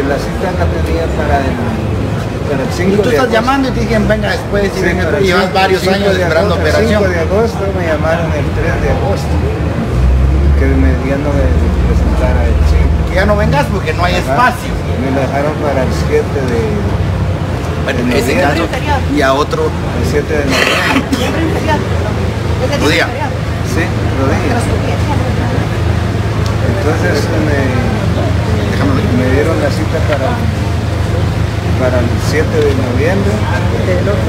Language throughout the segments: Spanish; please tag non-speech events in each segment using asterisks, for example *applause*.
Este, la cita la tenía para el, para el 5 Y tú de estás agosto. llamando y te dicen, venga después, y Sí, venga el llevas 5 varios 5 años de esperando agosto, operación. El 5 de agosto me llamaron el 3 de agosto, que me, ya no me presentara el 5. Que ya no vengas porque no hay Ajá. espacio. Me dejaron para el 7 de, Bueno, En ese caso, y a otro, el 7 de noviembre. Rodilla. Sí, rodillas. Entonces me. Me dieron la cita para, para el 7 de noviembre,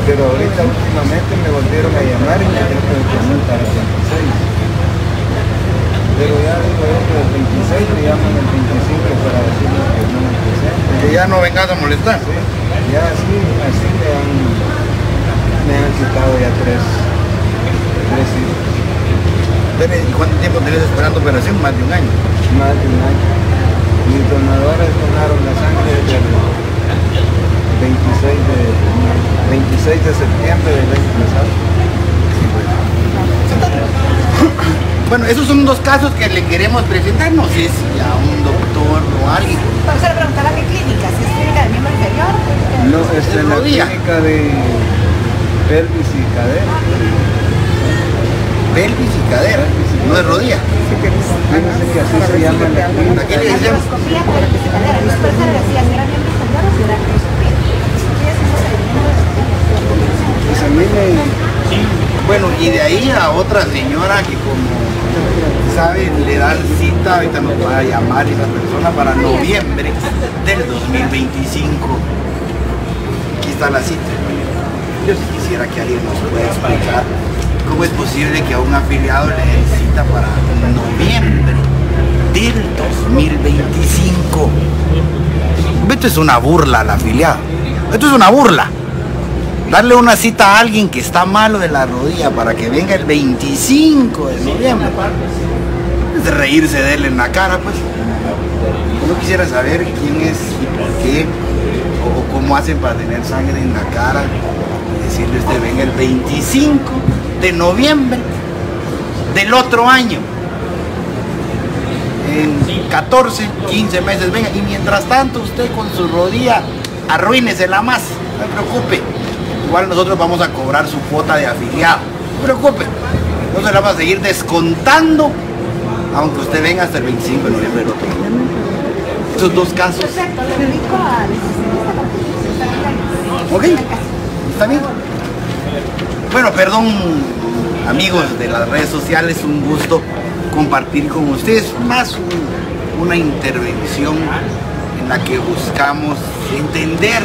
pero ahorita últimamente me volvieron a llamar y me dijeron que me presentara el 26. Pero ya digo yo que el 26 me llaman el 25 para decirme que no me presente. que ya no vengas a molestar. Sí, ya así, así me han, me han quitado ya tres, tres citas, ¿Y cuánto tiempo tenés esperando operación? Más de un año. más de un año. Mis donadores donaron la sangre del 26 de, 26 de septiembre del año pasado. *coughs* Bueno, esos son dos casos que le queremos presentar. No sé si a un doctor o a alguien. Vamos a preguntar a qué clínica, si es clínica de miembro inferior. No, es en la rodilla. clínica de pelvis y cadera. Pelvis y cadera. No es rodilla. Fíjense que así se llama la clínica. ¿A qué le Pues Bueno, y de ahí a otra señora que como sabe le dan cita, ahorita nos va a llamar esa persona para noviembre del 2025. Aquí está la cita. Yo sí quisiera que alguien nos pueda explicar cómo es posible que a un afiliado le den cita para noviembre del 2025. Esto es una burla al afiliado. Esto es una burla. Darle una cita a alguien que está malo de la rodilla para que venga el 25 de noviembre. Es reírse de él en la cara, pues. Uno quisiera saber quién es y por qué, o, o cómo hacen para tener sangre en la cara y decirle usted venga el 25 de noviembre del otro año. En 14, 15 meses, venga. Y mientras tanto usted con su rodilla arruínesela más, no se preocupe. Igual nosotros vamos a cobrar su cuota de afiliado. No se preocupe. No se la vamos a seguir descontando, aunque usted venga hasta el 25 de noviembre del otro año. Esos dos casos. Perfecto, le dedico bien. ¿Ok? ¿Está bien? Bueno, perdón, amigos de las redes sociales, un gusto compartir con ustedes más un- una intervención en la que buscamos entender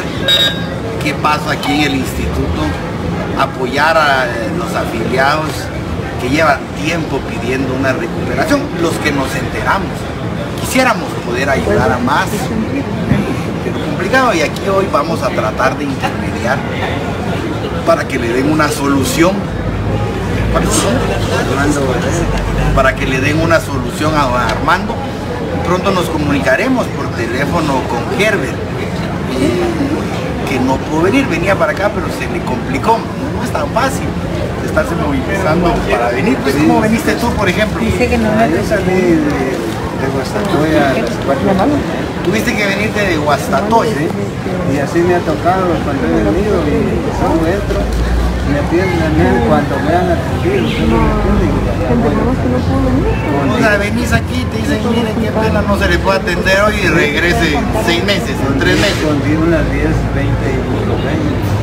qué pasa aquí en el instituto, apoyar a los afiliados que llevan tiempo pidiendo una recuperación, los que nos enteramos. Quisiéramos poder ayudar a más, pero complicado y aquí hoy vamos a tratar de intermediar para que le den una solución. Para que le den una solución a Armando. Pronto nos comunicaremos por teléfono con Herbert, que no pudo venir, venía para acá, pero se le complicó. No es tan fácil estarse movilizando para venir. Pues, ¿Cómo veniste tú, por ejemplo? Dice que no Yo salí de, Guastatoya a las 4 de la mañana. Tuviste que venirte de Guastatoya. Sí, y así me ha tocado cuando he venido y solo entro, me atienden cuando me han atendido, solo me atienden y ya voy. O sea, venís aquí y te dicen, miren qué pena, no se le puede atender hoy y regrese seis meses o tres meses. Con unas 10, 20 ibuprofenos.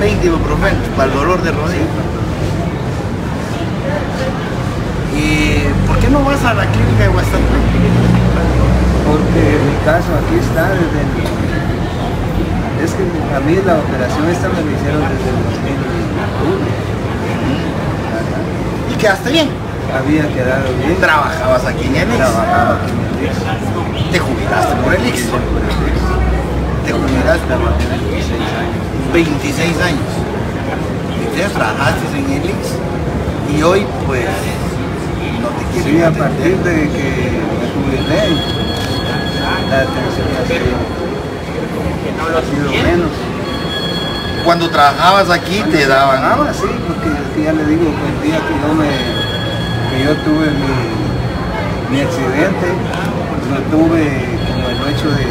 20 ibuprofenos para el dolor de rodilla. ¿Y por qué no vas a la clínica de Guastatoya? Porque mi caso aquí está desde el... Es que a mí la operación esta me la hicieron desde el 2001. Y quedaste bien. Había quedado bien. Trabajabas aquí en el IX. Trabajaba aquí en el IX. Te jubilaste por el IX. Te jubilaste Trabajé 26 años. 26 años. Entonces trabajaste en el IX. Y hoy pues Sí, a partir de que me jubilé, la atención ha sido, ha sido menos. Cuando trabajabas aquí te daban Ahora sí, porque ya le digo que el día que yo, me, que yo tuve mi, mi accidente, lo tuve como el hecho de,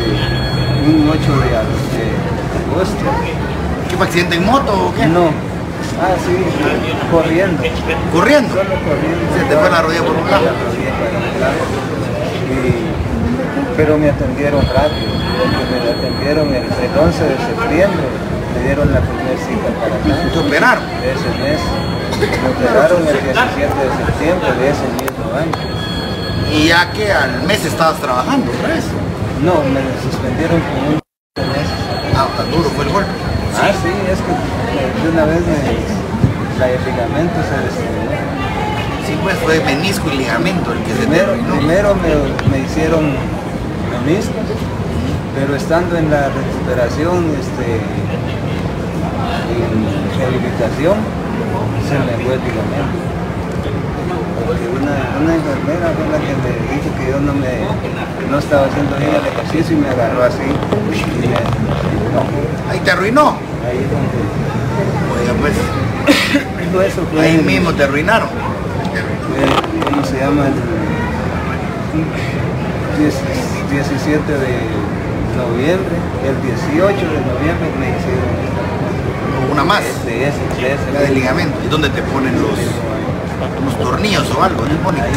un 8 de, de agosto. ¿Qué fue accidente en moto o qué? No. Ah, sí, corriendo. ¿Corriendo? Solo corriendo. Se te fue la rodilla por un lado. Y- pero me atendieron rápido, porque me atendieron el, el 11 de septiembre, me dieron la primera cita para acá. ¿Te operaron? de ese mes. Me operaron el 17 de septiembre de ese mismo año. Y ya que al mes estabas trabajando vez. No, me suspendieron por un mes. Ah, tan duro fue el golpe. Ah, sí, es que eh, de una vez me, la, el ligamento se destruyó. Sí, pues fue menisco y ligamento el que se Primero, terminó. primero me, me hicieron meniscos, pero estando en la recuperación, este, en rehabilitación, se me fue el ligamento. Porque una, una enfermera fue la que me dijo que yo no me no estaba haciendo bien el ejercicio y me agarró así. Y me, no, Ahí te arruinó. ahí donde Oiga, pues, *coughs* todo eso fue ahí mismo te arruinaron. el- ¿cómo se llama? El 10 17 de noviembre, el 18 de noviembre me hicieron Una más. de ese, de ese. La ligamento. ¿Y dónde te ponen los, los tornillos o algo? Los tornillos.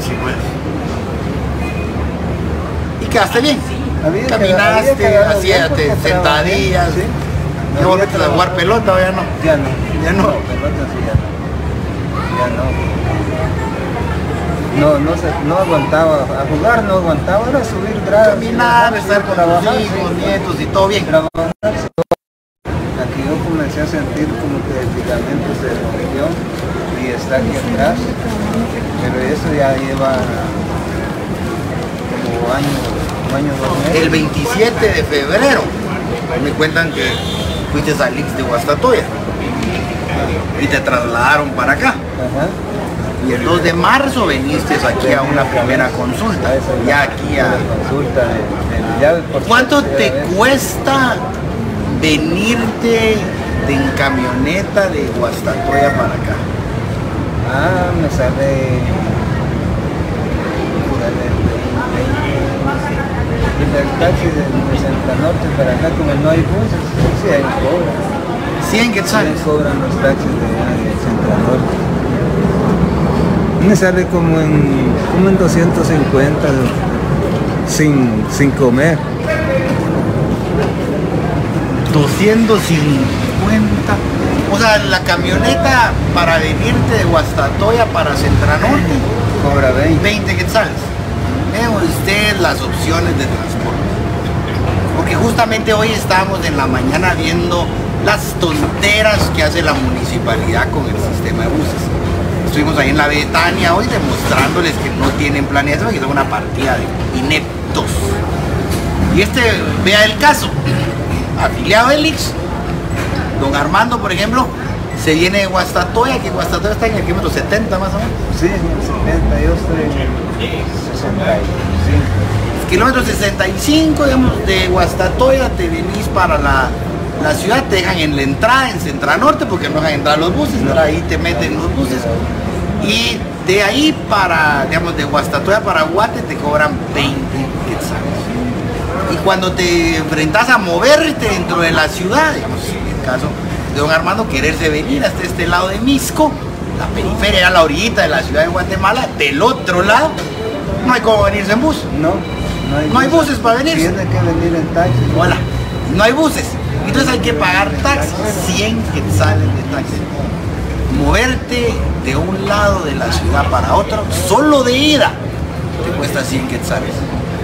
Sí, pues. ¿Y quedaste bien? Había Caminaste, había quedado hacías sentadillas. trabajé, sí. ¿Ya Había volviste a jugar pelota o ya no? Ya no. Ya no. pelota sí, ya no. Ya no. No, no, se, no aguantaba, a jugar no aguantaba, era subir gradas. Caminar, estar con tus hijos, sí. nietos y todo bien. trabajar. Aquí yo comencé a sentir como que el ligamento se rompió y está aquí atrás. Pero eso ya lleva como año, un año, dos meses. El 27 de febrero me cuentan que fuiste al Ix de Guastatoya y te trasladaron para acá. Ajá. Y el 2 de marzo viniste aquí a una primera consulta. A Ya aquí a... ¿Cuánto te cuesta venirte de en camioneta de Guastatoya para acá? Ah, me sale. de- el taxi de, Santa Norte para acá, como no hay buses, sí hay cobran. 100 Sí quetzales. cobran los taxis de, allá de Santa Norte. Me sale como en, como en 250 sin, sin comer. 250. O sea, la camioneta para venirte de Guastatoya para Centranorte, Cobra 20. 20 quetzales. Vea usted las opciones de transporte. Porque justamente hoy estábamos en la mañana viendo las tonteras que hace la municipalidad con el sistema de buses. Estuvimos ahí en la Betania hoy demostrándoles que no tienen planeación, que son una partida de ineptos. Y este, vea el caso, afiliado del Ix, don Armando, por ejemplo, se viene de Guastatoya, que Guastatoya está en el kilómetro 70 más o menos. Sí, en el 70, yo estoy en el 65. kilómetro 65, digamos, de Guastatoya te venís para la, la ciudad, te dejan en la entrada, en Centranorte, porque no dejan entrar los buses, ¿no? ahí te meten los buses. Y de ahí para, digamos, de Guastatoya para Guate te cobran 20 quetzales. Y cuando te enfrentas a moverte dentro de la ciudad, digamos, caso de don Armando, quererse venir hasta este lado de Misco, la periferia era la orillita de la ciudad de Guatemala, del otro lado, no hay cómo venirse en bus. No, no hay, No hay buses para venir. Tiene que venir en taxi. Hola, no hay buses. Entonces hay que pagar taxi, 100 quetzales de taxi. Moverte de un lado de la ciudad para otro, solo de ida, te cuesta 100 quetzales.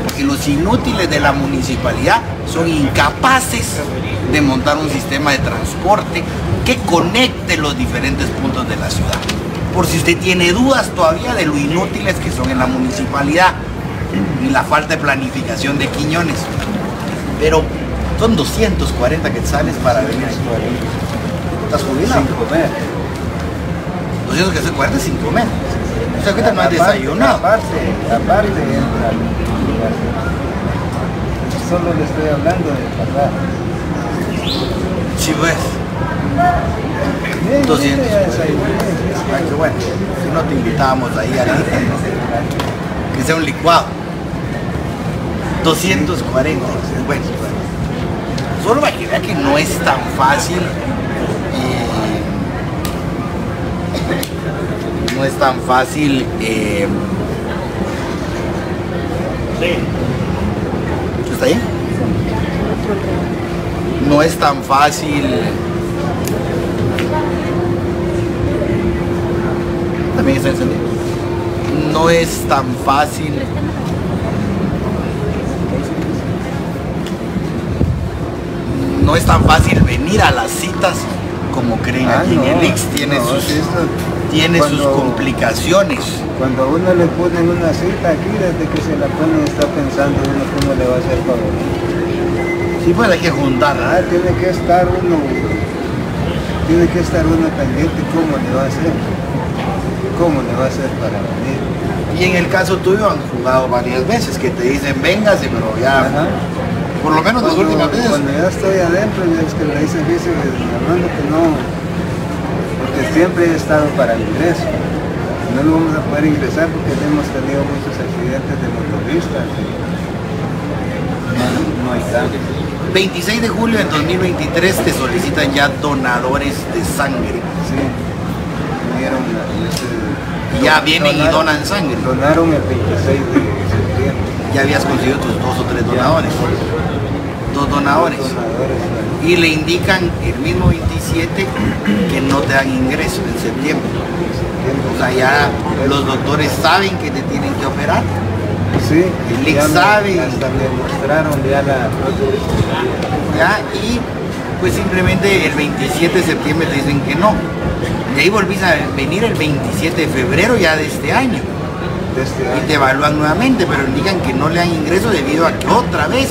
Porque los inútiles de la municipalidad son incapaces de montar un sistema de transporte que conecte los diferentes puntos de la ciudad. Por si usted tiene dudas todavía de lo inútiles que son en la municipalidad y la falta de planificación de Quiñones. Pero son 240 quetzales para venir. ¿Estás jubilado? Sin comer. 240 sin comer. O sea, ahorita no has desayunado. Aparte, aparte. Solo le estoy hablando de pasar. Sí, pues. Bien, 200. ya desayuné, Ay, qué bueno. Si no te invitábamos ahí a que sea un licuado. 240. Bueno, solo para que vea que no es tan fácil. eh, no es tan fácil. eh, ¿Está ahí? No es tan fácil. También está encendido. No es tan fácil. No es tan fácil venir a las citas como creen Ah, aquí no, en el IX. Tiene no, sus, tiene sus complicaciones. Cuando a uno le ponen una cita aquí, desde que se la ponen está pensando uno cómo le va a hacer para venir. Sí, pues hay que juntar. Ah, tiene que estar uno, tiene que estar uno pendiente cómo le va a hacer, cómo le va a hacer para venir. Y en el caso tuyo han jugado varias veces que te dicen véngase, pero ya Ajá. por lo menos las últimas veces. cuando ya estoy adentro, ya es que me dicen, dice Armando que no, porque siempre he estado para el ingreso. No lo vamos a poder ingresar porque hemos tenido muchos accidentes de motoristas. No, no hay tanto. 26 de julio del 2023 te solicitan ya donadores de sangre. Sí. Vinieron ese- Y ya vienen y donan sangre. Donaron el 26 de septiembre. Ya habías conseguido tus dos o tres Ya. donadores. Dos donadores. Donadores, bueno. Y le indican el mismo 27 que no te dan ingreso en septiembre. O sea, ya los doctores saben que te tienen que operar. Sí, el me- sabe. Hasta me mostraron ya la ¿ya? Y pues simplemente el 27 de septiembre te dicen que no. Y ahí volvís a venir el 27 de febrero ya de este año. de este y año. te evalúan nuevamente, pero indican que no le dan ingreso debido a que otra vez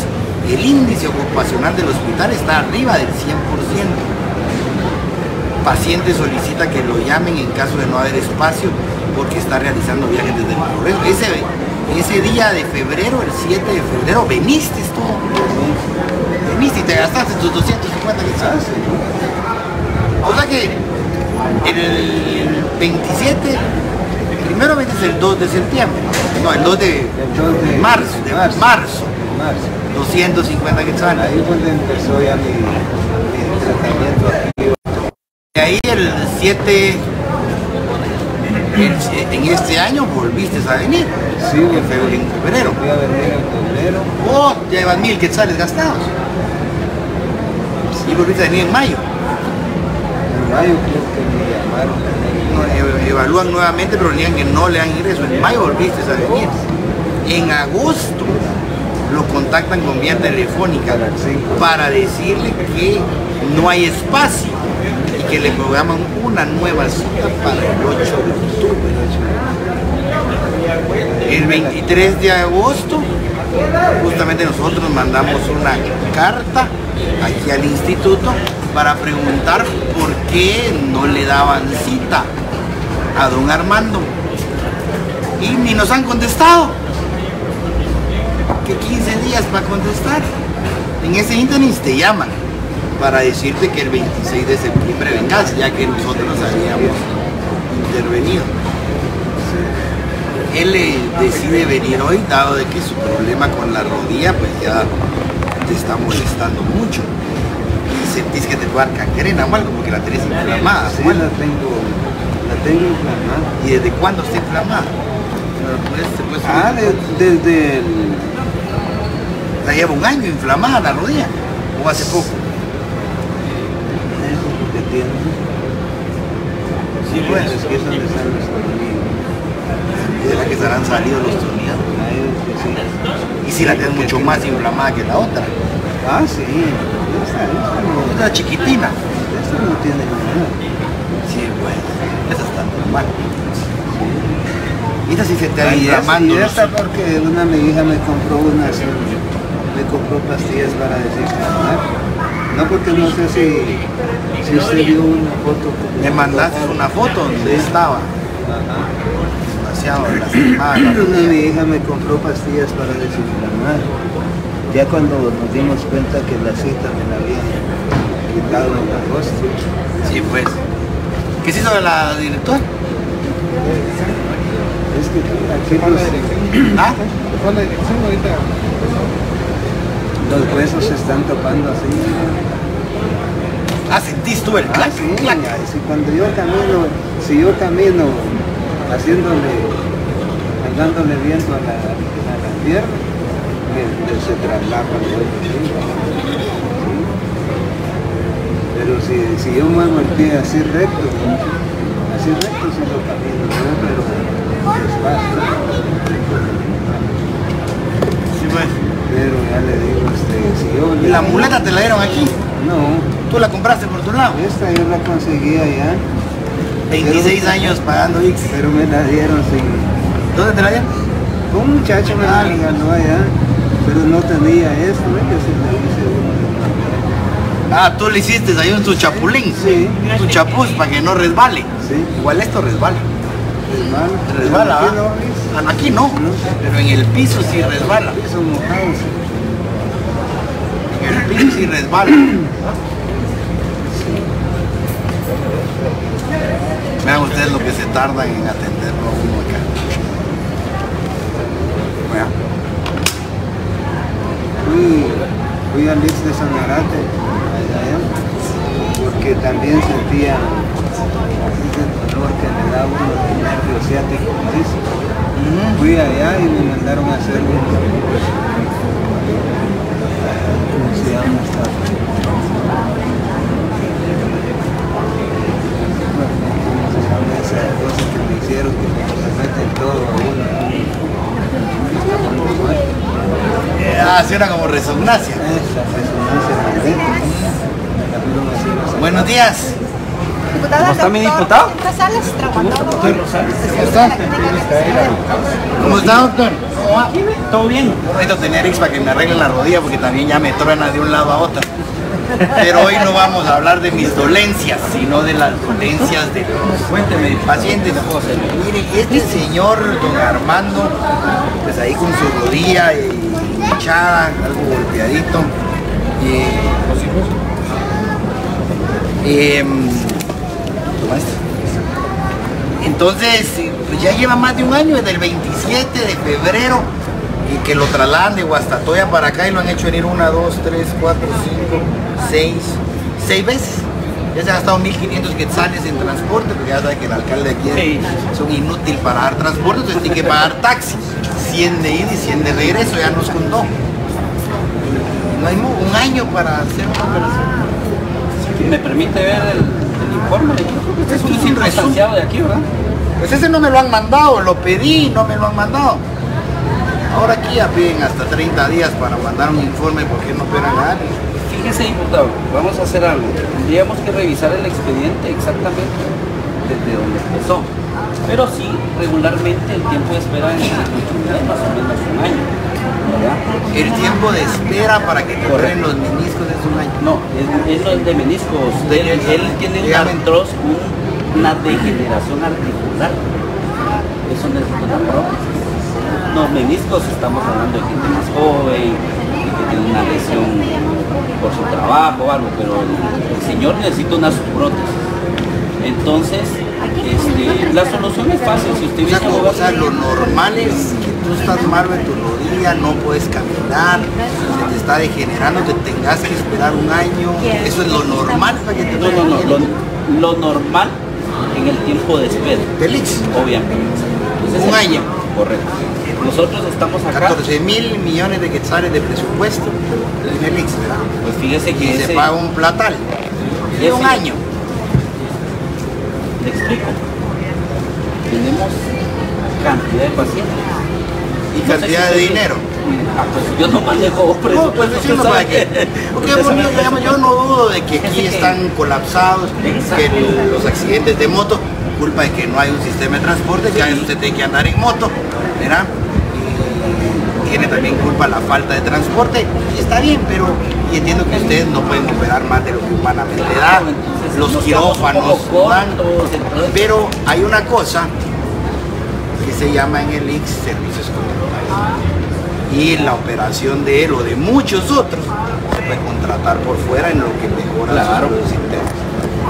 el índice ocupacional del hospital está arriba del 100%. Paciente solicita que lo llamen en caso de no haber espacio porque está realizando viajes desde el progreso. Ese, ese día de febrero, el 7 de febrero, veniste tú. Veniste y te gastaste tus 250 Ah, quetzales. sí. O sea que el 27, primero vendes el 2 de septiembre, no, el 2 de, El 2 de marzo, de marzo. marzo, Marzo. 250 quetzales. Ahí fue donde empezó ya mi. Y ahí el 7, el- en este año volviste a venir, Sí, en febrero. En febrero. Voy a venir en febrero. Oh, ya llevan mil quetzales gastados. Y volviste a venir en mayo. En mayo creo que me llamaron. No, e- evalúan nuevamente, pero digan que no le dan ingreso. En mayo volviste a venir. En agosto lo contactan con vía telefónica Para decirle que no hay espacio que le programan una nueva cita para el 8 de octubre. El 23 de agosto, justamente nosotros mandamos una carta aquí al instituto para preguntar por qué no le daban cita a don Armando. Y ni nos han contestado. Que 15 días para contestar. En ese internet te llaman para decirte que el 26 de septiembre vengas, ya que nosotros habíamos intervenido. Él eh, decide venir hoy, dado de que su problema con la rodilla pues ya te está molestando mucho. Y sentís que te puede dar gangrena o algo porque la tenés inflamada. Sí, algo. la tengo, la tengo inflamada. ¿Y desde cuándo está inflamada? Pues, Ah, de- desde el... La lleva un año inflamada la rodilla. ¿O hace poco? Tiene. Sí, pues. Es que es donde están los tornillos. de la que se han salido los tornillos. Ahí es que sí. Y si la tienes mucho más inflamada que la otra. Ah, sí. Esta, esta Otra chiquitina. esta no tiene nada. Sí, bueno. Esa está normal. Y esta sí se te va esta, inflamando. y esta porque una mi hija me compró unas, me compró pastillas para desinflamar. No porque no sé si, si usted vio una foto. Me mandaste una foto donde Sí. estaba Ajá. demasiado *clears throat* lastimada. la Una mi hija me compró pastillas para desinflamar. Ya cuando nos dimos cuenta que la cita me la habían quitado en agosto. Sí, pues. ¿Qué se hizo de la directora? Es que aquí los, ¿Ah? ¿Cuál es la dirección ahorita? Los huesos se están topando así. Ah, sentís tú el Ah, clac, sí, clac. si cuando yo camino, si yo camino haciéndole, dándole viento a la, a la pierna, que que se traslapa el hueso. sí. Sí. Pero si, si yo muevo el pie así recto, así recto si lo camino, yo, pero despacio. Sí, pues. Pero ya le digo, este, si yo... ¿Y la muleta te la dieron aquí? No, ¿Tú la compraste por tu lado? esta yo la conseguí allá, 26 años pagando X. pero me la dieron sin... ¿Dónde te la dieron? Un muchacho me la regaló allá, pero no tenía eso, ¿eh? Yo sí le hice. Ah, tú le hiciste ahí un tu chapulín. Sí. Tu chapuz para que no resbale. Sí, Igual esto resbala. resbala. Resbala, ¿ah? Aquí no. Pero en el piso sí resbala. Sí. En el piso sí resbala. Vean ustedes lo que se tardan en atenderlo a uno acá. Vean. Fui, fui al Ix de Sanarate, allá, porque también sentía ese dolor que me da uno del nervio ciático, dice. Fui allá y me mandaron a hacer un... ¿Cómo se llama que me hicieron que me meten todo a uno? ¿no? Ah, sí, era como resonancia. Esa resonancia Buenos días. Diputado, ¿Cómo está mi diputado? Rosales. ¿Cómo está? ¿Cómo está, doctor? ¿Todo bien? Necesito tener X para que me arreglen la rodilla porque también ya me truena de un lado a otro. Pero hoy no vamos a hablar de mis dolencias, sino de las dolencias de los *laughs* pacientes. Mire, este señor, don Armando, pues ahí con su rodilla eh, hinchada, algo golpeadito. eh, em, Entonces, eh, pues ya lleva más de un año, desde el 27 de febrero, y que lo trasladan de Guastatoya para acá y lo han hecho venir una, dos, tres, cuatro, cinco, seis, seis veces. Ya se ha gastado 1.500 quetzales en transporte, porque ya sabe que el alcalde de aquí es- Sí. son inútil para dar transporte, entonces tiene que pagar taxi. 100 de ida y 100 de regreso, ya nos contó. No hay un año para hacer una operación. ¿Me permite ver el informe? Este es un circunstanciado de aquí, ¿verdad? Pues ese no me lo han mandado, lo pedí no me lo han mandado. Ahora aquí ya piden hasta 30 días para mandar un informe porque no operan a alguien. Fíjese, diputado, vamos a hacer algo. Tendríamos que revisar el expediente exactamente desde donde empezó. Pero sí, regularmente el tiempo de espera en la es más o menos un año. ¿verdad? El tiempo de espera para que te operen los meniscos es un año. No, es, es de meniscos. De- Él, él tiene un artros, un- una degeneración articular. Eso necesita una prótesis. No, meniscos estamos hablando de gente más joven, de que tiene una lesión por su trabajo o algo, pero el, señor necesita una subprótesis. Entonces, este, la solución es fácil. Si usted O sea, como- o lo normal es que tú estás mal en tu rodilla, no puedes caminar, se te está degenerando, te tengas que esperar un año. Eso es lo normal para que te no, no, no, lo, lo normal en el tiempo de espera. Delix, Obviamente. Entonces, Un el- año. Correcto. Nosotros estamos acá. 14 mil millones de quetzales de presupuesto del Delix, ¿verdad? Pues fíjese Y que se ese, paga un platal. De un año. Le explico. Tenemos cantidad de pacientes. Y No cantidad de dinero. Ah, pues yo no manejo No, pues presupuesto. decirlo usted para que. Porque digamos, yo no dudo de que aquí están colapsados, que los accidentes de moto, culpa de que no hay un sistema de transporte, que a veces usted tiene que andar en moto, ¿verdad? Y tiene también culpa la falta de transporte, y está bien, pero y entiendo que ustedes no pueden operar más de lo que humanamente da, los quirófanos pero hay una cosa que se llama en el IX servicios complementarios y la operación de él o de muchos otros se puede contratar por fuera en lo que mejora Claro. internos.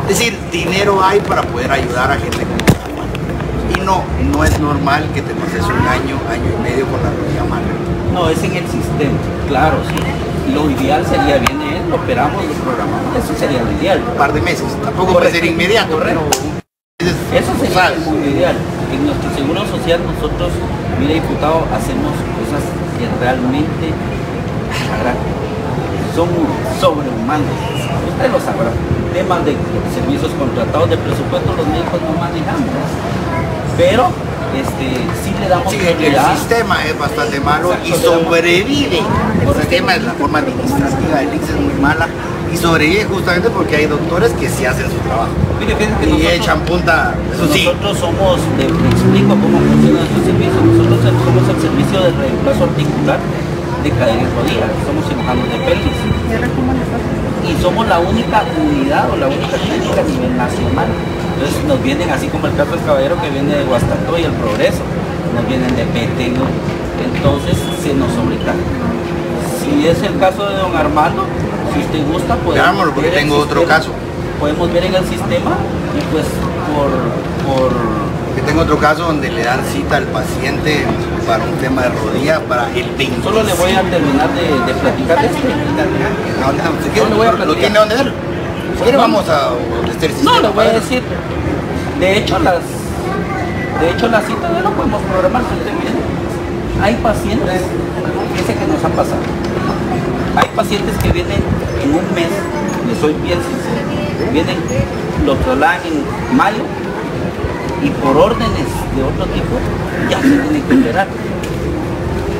Es decir, dinero hay para poder ayudar a gente como. Y no, no es normal que te pases un año, año y medio con la rodilla mala. No, es en el sistema, claro, sí. Lo ideal sería, viene él, lo operamos, lo programamos, eso sería lo ideal. Un par de meses, tampoco puede ser inmediato, correcto. pero Eso sería muy ideal. En nuestro seguro social nosotros, mire diputado, hacemos cosas que realmente son sobrehumanos. Usted lo sabrá. Temas de servicios contratados de presupuesto los médicos no manejamos. Pero este, sí le damos Sí, el prioridad. sistema es bastante malo y Exacto, damos- sobrevive. El sistema es la forma administrativa del ICS es muy mala y sobrevive justamente porque hay doctores que sí hacen su trabajo. Mire, que Y nosotros- echan punta, eso sí. Nosotros somos, le explico cómo funciona nuestro servicio. Nosotros somos el servicio de reemplazo articular de cadera y rodilla. Somos cirujanos de pelvis. Y somos la única unidad o la única clínica a nivel nacional. Entonces nos vienen, así como el caso del caballero que viene de Guastatoy, el Progreso, nos vienen de Petén, ¿no? entonces se nos sobrecarga. Si es el caso de don Armando, si usted gusta, podemos porque ver otro caso. Podemos ver en el sistema y pues por, por Tengo otro caso donde le dan cita al paciente para un tema de rodilla para el 20. Solo le voy a terminar de, de platicar de este. No le voy a ¿Lo platicar. tiene dónde ver? Si quiere No. vamos a el No, le voy a decir. De hecho, las de hecho la cita lo podemos programar si usted quiere. Hay pacientes, fíjese que nos ha pasado. Hay pacientes que vienen en un mes, les soy bien sincero, vienen, lo trasladan en mayo y por órdenes de otro tipo ya se tienen que operar.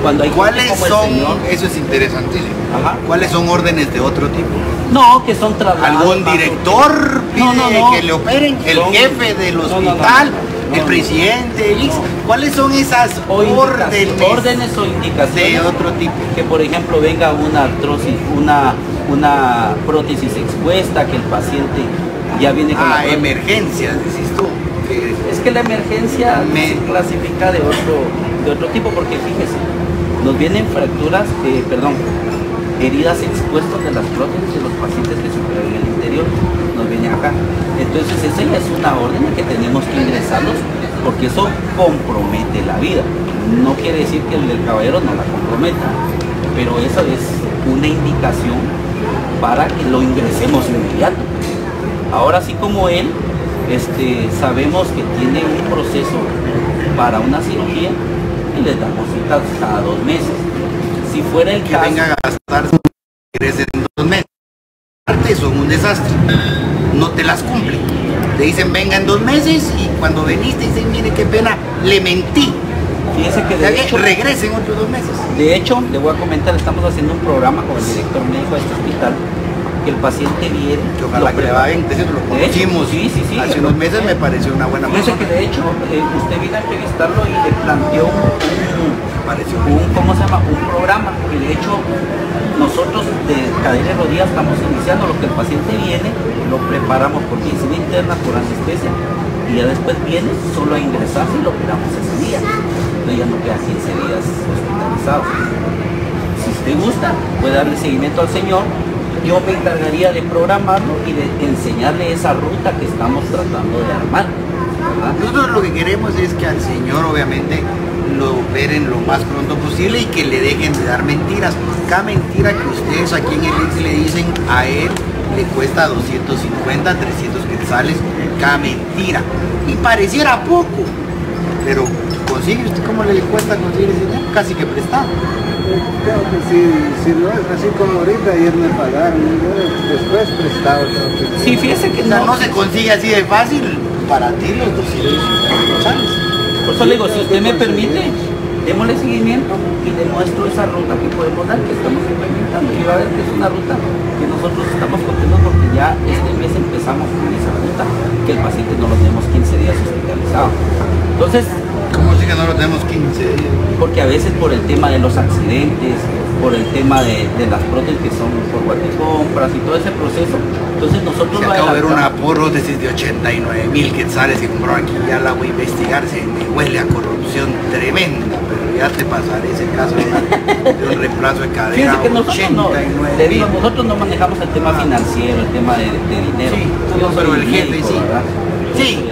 Cuando hay ¿Cuáles como el son, señor- eso es interesantísimo, Ajá. cuáles son órdenes de otro tipo? No, que son traslados. ¿Algún director pide No, no, no. que le operen? ¿El Son- jefe del no, no, no, hospital? no, ¿El no. presidente? el ex? ¿Cuáles son esas órdenes, órdenes o indicaciones de otro tipo? que por ejemplo venga una artrosis, una, una prótesis expuesta, que el paciente ya viene con Ah, emergencias, decís tú. Que- la emergencia Me- clasifica de otro, de otro tipo porque fíjese, nos vienen fracturas, eh, perdón, heridas expuestas de las prótesis de los pacientes que en el interior, nos vienen acá. Entonces esa ya es una orden que tenemos que ingresarlos porque eso compromete la vida. No quiere decir que el del caballero no la comprometa, pero eso es una indicación para que lo ingresemos inmediato. Ahora sí como él, este, sabemos que tiene un proceso para una cirugía y le damos citas cada dos meses. Si fuera el que caso, vengan a gastar regresen en dos meses. Aparte son un desastre. No te las cumplen. Te dicen venga en dos meses y cuando veniste dicen mire qué pena, le mentí. fíjese que de hecho, regresen otros dos meses. de hecho, le voy a comentar, estamos haciendo un programa con el director médico de este hospital, que el paciente viene, Que ojalá lo que le prepara. va bien. De hecho, lo conocimos sí, sí, sí. hace unos meses me pareció una buena persona. que de hecho, eh, usted vino a entrevistarlo y le planteó un, un, ¿cómo se llama? Un programa que de hecho nosotros de cadena de rodillas estamos iniciando, lo que el paciente viene, lo preparamos por medicina interna, por anestesia, y ya después viene solo a ingresarse y lo operamos ese día. Entonces ya no queda 15 días hospitalizado. Si usted gusta, puede darle seguimiento al señor, yo me encargaría de programarlo y de enseñarle esa ruta que estamos tratando de armar. Nosotros lo que queremos es que al señor obviamente lo operen lo más pronto posible y que le dejen de dar mentiras. Cada mentira que ustedes aquí en el IX le dicen a él le cuesta 250, 300 quetzales cada mentira. Y pareciera poco, pero consigue usted cómo le cuesta conseguir ese dinero, casi que prestado. Creo que si, si no es así como ahorita, ayer me pagaron, después prestado. Sí, fíjese que no, no se consigue así de fácil para ti los 250 quetzales. Por eso le digo, si usted me permite, démosle seguimiento y demuestro esa ruta que podemos dar, que estamos implementando. Y va a ver que es una ruta que nosotros estamos contentos ya este mes empezamos con esa ruta, que el paciente no lo tenemos 15 días hospitalizado. Entonces, ¿Cómo si que no lo tenemos 15 días? porque a veces por el tema de los accidentes, por el tema de, de las prótesis que son por compras y todo ese proceso, entonces nosotros Se acabo de ver una prótesis de 89 mil quetzales que compraron aquí, ya la voy a investigar, se me huele a tremenda, pero ya te pasaré ese caso de, un reemplazo de cadera, que nosotros no, 89 le digo, mil. nosotros no manejamos el tema financiero, el tema de, de dinero. Sí, no, pero el jefe médico, sí. ¿verdad? Sí,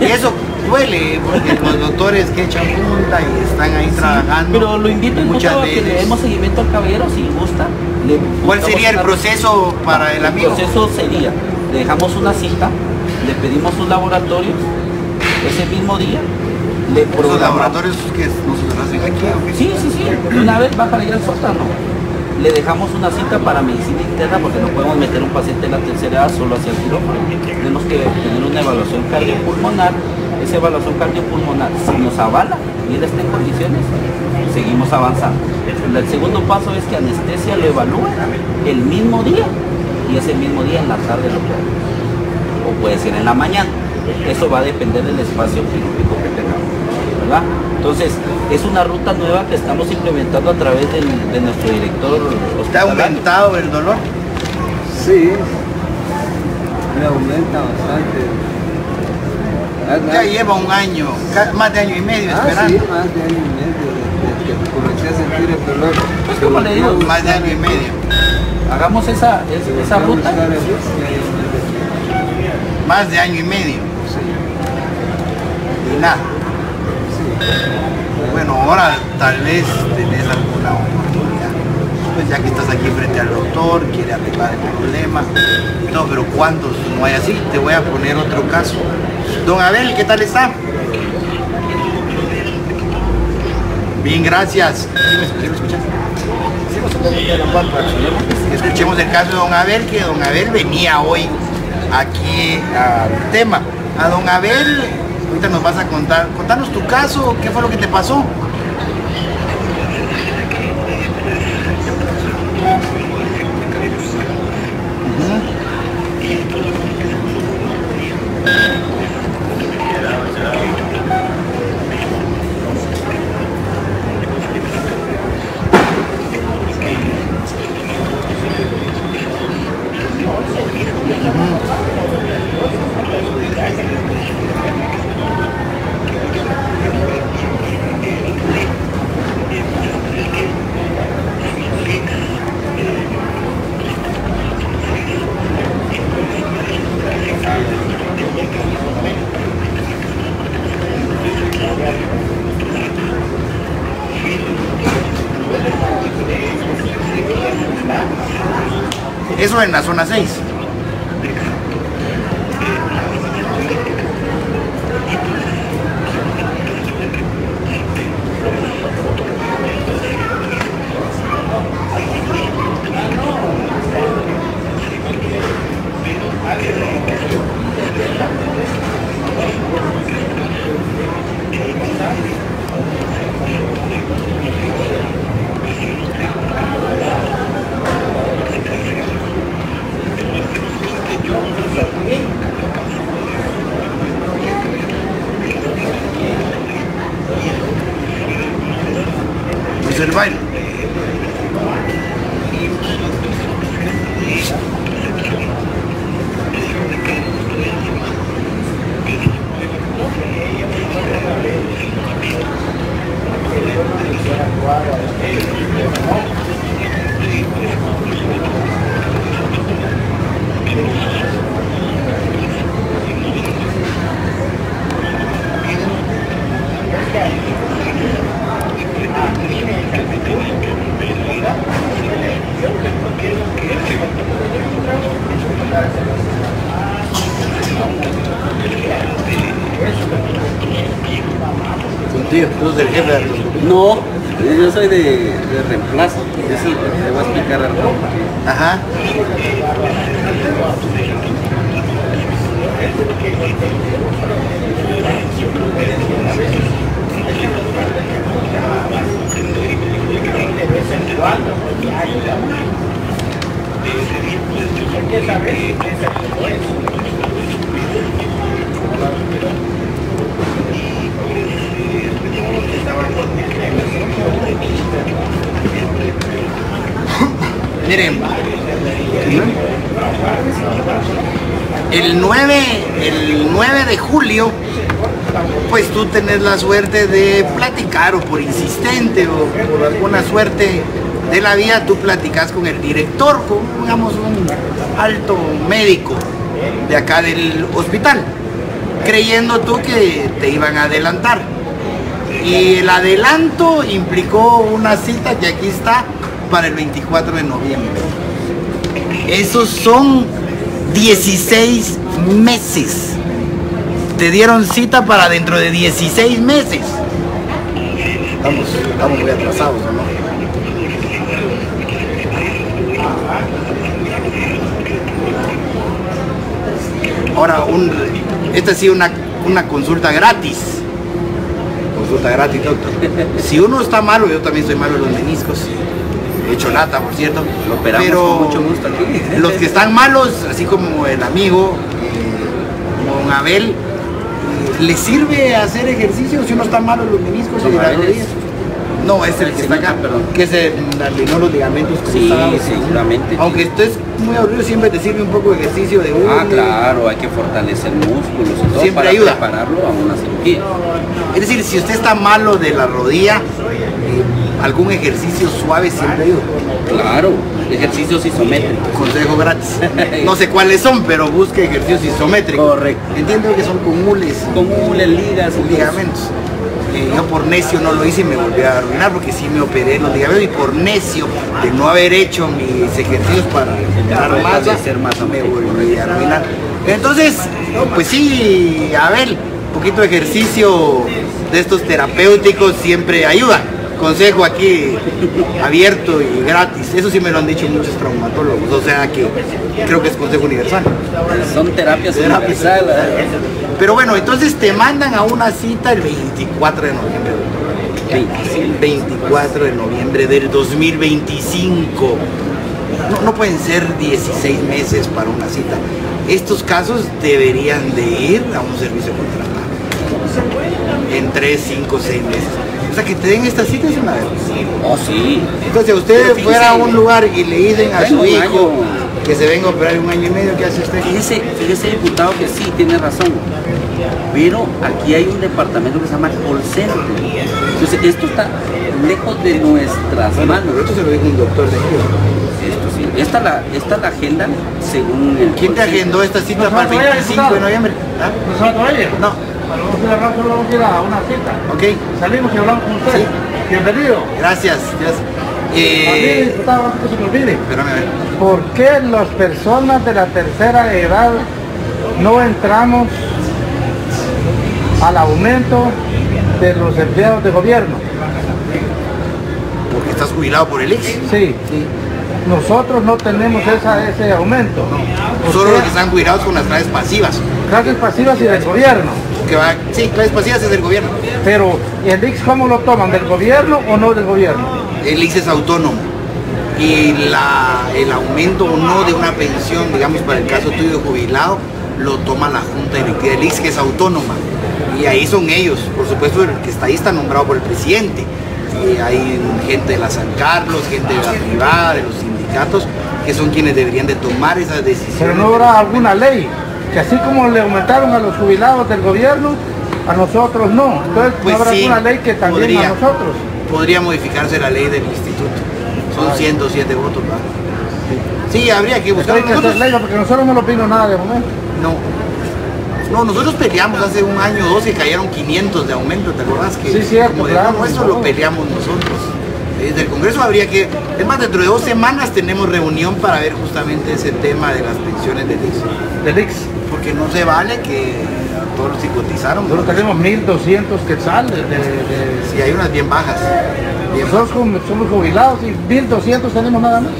y eso, duele, porque *laughs* los doctores que echan punta y están ahí trabajando. Pero lo invito muchas a que le veces. demos seguimiento al caballero si gusta. Le ¿Cuál sería el proceso para el amigo? El proceso sería, le dejamos una cita, le pedimos sus laboratorios, ese mismo día le Los programamos. laboratorios que no se los hacen aquí. Sí, sí, sí, de una vez va para allá al sótano. Le dejamos una cita para medicina interna porque no podemos meter un paciente de la tercera edad solo hacia el quirófano. Tenemos que tener una evaluación cardiopulmonar. Esa evaluación cardiopulmonar, si nos avala y él está en condiciones, seguimos avanzando. El segundo paso es que anestesia lo evalúa el mismo día y ese mismo día en la tarde lo puede. O puede ser en la mañana. Eso va a depender del espacio quirúrgico. ¿Verdad? Entonces, es una ruta nueva que estamos implementando a través del- de nuestro director ¿Está aumentado el dolor? Sí, me aumenta bastante. Ya lleva un año, más de año y medio Ah, sí, esperando. más de año y medio desde que comencé a sentir el dolor. Pues, como le digo, Más de año y medio. Hagamos esa, es- esa ruta. Más de año y medio. Y nada. Bueno, ahora tal vez tenés alguna oportunidad. Pues ya que estás aquí frente al doctor, quiere arreglar el problema. No, pero ¿cuántos no hay así? Te voy a poner otro caso. Don Abel, ¿qué tal está? Bien, gracias. ¿Sí me, sí me escuchas? Escuchemos el caso de don Abel, que don Abel venía hoy aquí al tema. A don Abel, ahorita nos vas a contar, contanos tu caso, qué fue lo que te pasó. Eso en la zona 6. Es tú tenés la suerte de platicar o por insistente o por alguna suerte de la vida, tú platicas con el director, con digamos un alto médico de acá del hospital. creyendo tú que te iban a adelantar. Y el adelanto implicó una cita que aquí está para el 24 de noviembre. Esos son 16 meses. Te dieron cita para dentro de 16 meses. Estamos, estamos muy atrasados, ¿no? Ahora, un, esta ha sido una, una consulta gratis. Consulta gratis, doctor. *laughs* Si uno está malo, yo también soy malo de los meniscos. He hecho lata, por cierto. Lo operamos Pero con mucho gusto aquí. los que están malos, así como el amigo, eh, como don Abel, ¿le sirve hacer ejercicio si uno está malo en los meniscos y Don las rodillas? No, es el que está acá, perdón. que se alineó los ligamentos Sí, seguramente. Aunque estés muy aburrido, siempre te sirve un poco de ejercicio de uno. Ah, claro, hay que fortalecer músculos y todo Siempre para ayuda. prepararlo a una cirugía. Es decir, si usted está malo de la rodilla, eh, algún ejercicio suave siempre ayuda. Claro, ejercicios isométricos. Consejo gratis. *laughs* No sé cuáles son, pero busque ejercicios isométricos. Correcto. Entiendo que son comunes, Comunes, ligas, ligamentos. Eh, yo por necio no lo hice y me volví a arruinar porque sí me operé los ligamentos y por necio de no haber hecho mis ejercicios para ganar masa, masa me volví a arruinar. Entonces, pues sí, a ver, un poquito de ejercicio de estos terapéuticos siempre ayuda. Consejo aquí abierto y gratis. Eso sí me lo han dicho muchos traumatólogos. O sea que creo que es consejo universal. Son terapias Terapias. universales. Pero bueno, entonces te mandan a una cita el 24 de noviembre. El 24 de noviembre del 2025. No, no pueden ser 16 meses para una cita. Estos casos deberían de ir a un servicio contratado. En 3, 5, 6 meses. O sea, que te den esta cita es una vez. Oh, sí. Entonces, si usted fuera a un lugar y le dicen a su hijo que se venga a operar en un año y medio, ¿qué hace usted? Fíjese, fíjese diputado que sí, tiene razón. Pero aquí hay un departamento que se llama call center. Entonces esto está lejos de nuestras manos. Pero esto se lo dijo un doctor de aquí. Esto sí. Esta es la, esta es la agenda según el ¿Quién te agendó esta cita para el no, vaya, 25 de noviembre? ¿Ah? ¿No No, Vamos a vamos ir a una cita. ok, Salimos y hablamos con usted. Sí. Bienvenido. gracias. gracias. Eh, diputado, antes que se me olvide. espérame a ver. ¿Por qué las personas de la tercera edad no entramos al aumento de los empleados de gobierno? Porque estás jubilado por el IX. Sí. Nosotros no tenemos esa, ese aumento. O Solo sea, los que están jubilados con las clases pasivas. clases pasivas y del gobierno. Que va, sí, clases pasivas es del gobierno. Pero, ¿el IX cómo lo toman? ¿Del gobierno o no del gobierno? El IX es autónomo. Y la, el aumento o no de una pensión, digamos, para el caso tuyo de jubilado, lo toma la Junta Directiva del IX, que es autónoma. Y ahí son ellos. Por supuesto, el que está ahí está nombrado por el presidente. Y hay gente de la San Carlos, gente de la privada, de los sindicatos, que son quienes deberían de tomar esas decisiones. Pero no habrá alguna ley que así como le aumentaron a los jubilados del gobierno, a nosotros no. Entonces Pues no habrá sí, alguna ley que también podría. a nosotros. podría modificarse la ley del instituto. Son 107 votos, ¿verdad? Sí, habría que Entonces buscar. hacer Nosotros, ley porque nosotros no lo opino nada de momento. no. No, nosotros peleamos hace un año o dos que cayeron 500 de aumento, ¿te acordás? Que Sí, cierto, como de claro, no, eso claro. lo peleamos nosotros. Desde el Congreso habría que, es más, dentro de dos semanas tenemos reunión para ver justamente ese tema de las pensiones del IX. Del IX. Porque no se vale que a todos los cotizaron, Nosotros tenemos 1.200 quetzales de, de, si hay unas bien bajas, bien nosotros somos jubilados y 1.200 tenemos nada más.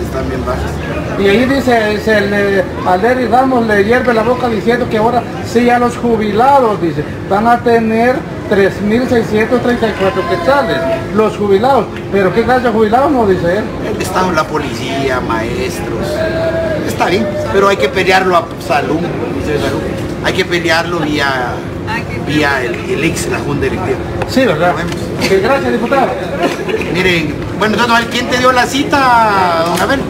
están bien bajas. Y ahí dice, se le, Ramos le hierve la boca diciendo que ahora sí a los jubilados, dice, van a tener 3.634 quetzales, los jubilados. Pero ¿qué clase de jubilados no dice él? El Estado, la policía, maestros. Está bien, pero hay que pelearlo a Salud. Hay que pelearlo vía, vía el, el IX, la Junta Directiva. Sí, ¿verdad? Lo vemos. Ok, gracias, diputado. Miren, bueno, entonces, ¿quién te dio la cita, don Abel?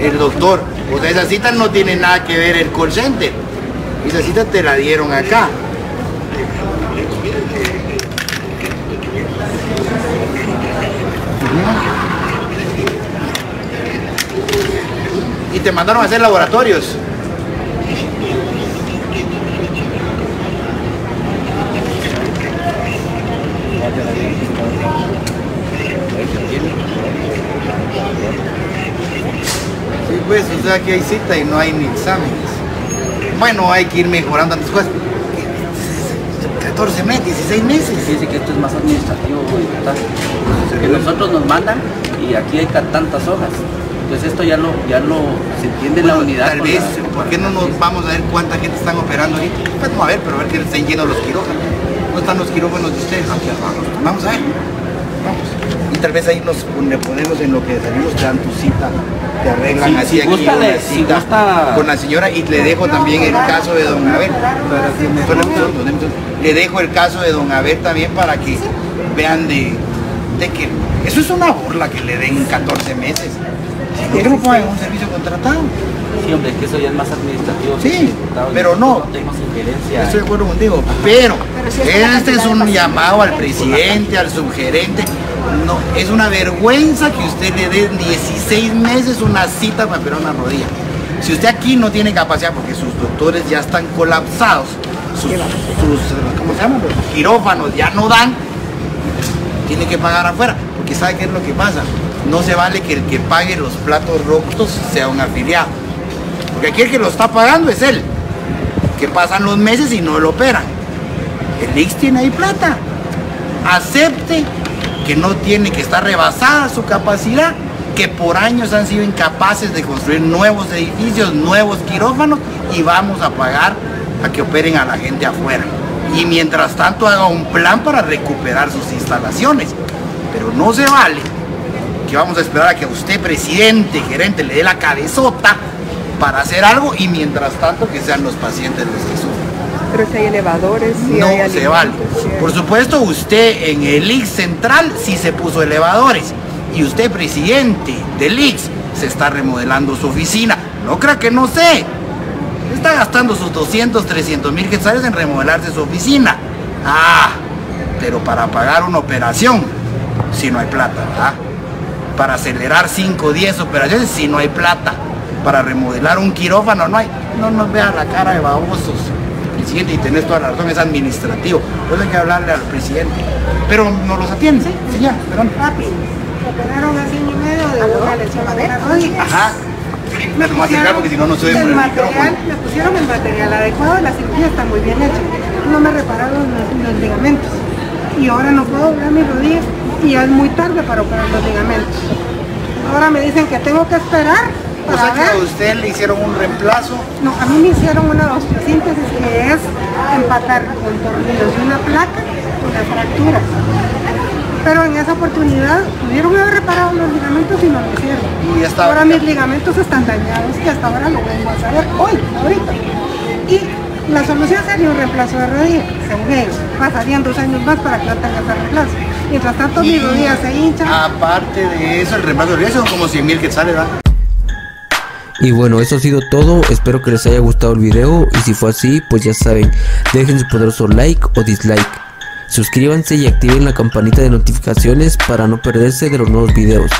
El doctor. O sea, esa cita no tiene nada que ver el call center. Esa cita te la dieron acá. te mandaron a hacer laboratorios. Sí, pues, o sea que hay cita y no hay ni exámenes. Bueno, hay que ir mejorando antes pues, cosas. 14 meses, 16 meses. Dice que esto es más administrativo, güey, Que nosotros nos mandan y aquí hay tantas hojas. Entonces esto ya lo, ya lo se entiende la unidad. Tal vez, la- ¿por qué no nos vamos a ver cuánta gente están operando ahorita? Pues no a ver, pero a ver que estén llenos los quirófanos. ¿No están los quirófanos de ustedes? Vamos a ver. Vamos. Y tal vez ahí nos le ponemos en lo que salimos, te dan tu cita, te arreglan así si aquí gusta, una le- si cita gusta- con la señora y le dejo también el caso de don Abel. Le dejo el caso de don Abel también para que vean de, de que eso es una burla que le den 14 meses. ¿Por qué no ponen un servicio contratado? Sí, hombre, es que eso ya es más administrativo. Sí, pero nosotros no. tenemos injerencia. Estoy de acuerdo contigo, pero Pero si es una este es un llamado al presidente, al subgerente. No, es una vergüenza que usted le dé 16 meses una cita para operar una rodilla. Si usted aquí no tiene capacidad, porque sus doctores ya están colapsados, sus, sus, ¿cómo se llaman? Los quirófanos ya no dan, tiene que pagar afuera, porque sabe qué es lo que pasa. No se vale que el que pague los platos rotos sea un afiliado. Porque aquí el que lo está pagando es él. Que pasan los meses y no lo operan. El IX tiene ahí plata. Acepte que no tiene que estar rebasada su capacidad, que por años han sido incapaces de construir nuevos edificios, nuevos quirófanos y vamos a pagar a que operen a la gente afuera. Y mientras tanto haga un plan para recuperar sus instalaciones. Pero no se vale que vamos a esperar a que usted, presidente, gerente, le dé la cabezota para hacer algo y mientras tanto que sean los pacientes los que sufren. Pero si hay elevadores, si no hay se vale. si hay- Por supuesto, usted en el IX central sí se puso elevadores y usted, presidente del IX, se está remodelando su oficina. No crea que no sé. Está gastando sus 200, 300 mil quetzales en remodelarse su oficina. Ah, pero para pagar una operación, si no hay plata, ¿verdad? Para acelerar 5, 10 operaciones, si no hay plata. Para remodelar un quirófano, no hay. No nos vea la cara de babosos. Presidente, y tenés toda la razón, es administrativo. Pues hay que hablarle al presidente. Pero no los atiende. Sí, ya, perdón. Rápido. Operaron hace año y medio de una lesión de la rodilla. Ajá. Me tomo acercar porque si no, no por el el material, micrófono. me pusieron el material adecuado, la cirugía está muy bien hecha. No me repararon los, los ligamentos. Y ahora no puedo doblar mi rodilla y ya es muy tarde para operar los ligamentos. Ahora me dicen que tengo que esperar O para sea que a usted le hicieron un reemplazo. No, a mí me hicieron una osteosíntesis que es empatar con tornillos y una placa con la fractura. Pero en esa oportunidad pudieron haber reparado los ligamentos y no lo hicieron. Y ya está- ahora mis ligamentos están dañados y hasta ahora lo vengo a saber hoy, ahorita. Y la solución sería un reemplazo de rodilla, según ellos. Pasarían dos años más para que no tenga ese reemplazo. Mientras tanto mi rodilla se hincha. Aparte de eso, el reemplazo de rodilla son como 100 mil quetzales, ¿verdad? Y bueno, eso ha sido todo, espero que les haya gustado el video y si fue así, pues ya saben, dejen su poderoso like o dislike. Suscríbanse y activen la campanita de notificaciones para no perderse de los nuevos videos.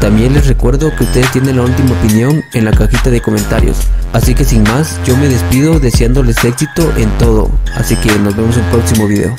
También les recuerdo que ustedes tienen la última opinión en la cajita de comentarios. Así que sin más, yo me despido deseándoles éxito en todo. Así que nos vemos en el próximo video.